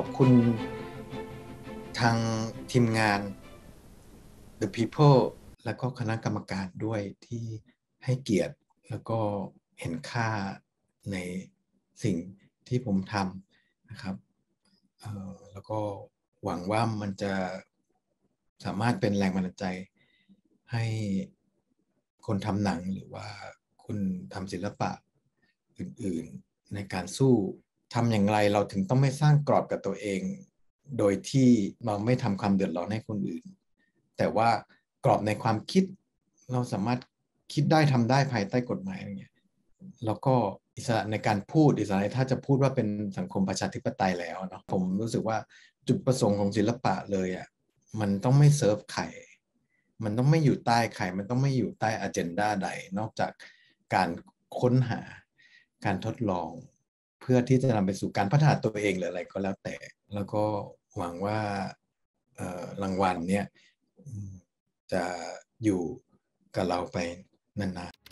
ขอบคุณทางทีมงาน The People แล้วก็คณะกรรมการด้วยที่ให้เกียรติแล้วก็เห็นค่าในสิ่งที่ผมทำนะครับแล้วก็หวังว่ามันจะสามารถเป็นแรงบันดาลใจให้คนทำหนังหรือว่าคุณทำศิลปะอื่นๆในการสู้ ทำอย่างไรเราถึงต้องไม่สร้างกรอบกับตัวเอง โดยที่เราไม่ทำความเดือดร้อนให้คนอื่น แต่ว่ากรอบในความคิดเราสามารถคิดได้ทำได้ภายใต้กฎหมายอย่างเงี้ยแล้วก็อิสระในการพูดอิสระถ้าจะพูดว่าเป็นสังคมประชาธิปไตยแล้วเนาะผมรู้สึกว่าจุดประสงค์ของศิลปะเลยอะ่ะมันต้องไม่เซิร์ฟไข่ มันต้องไม่อยู่ใต้ใครมันต้องไม่อยู่ใต้อเจนดาใด นอกจากการค้นหาการทดลอง พื่อที่จะนำไปสู่การพัฒนาตัวเองหรืออะไรก็แล้วแต่ แล้วก็หวังว่ารางวัลเนี่ยจะอยู่กับเราไปนานๆ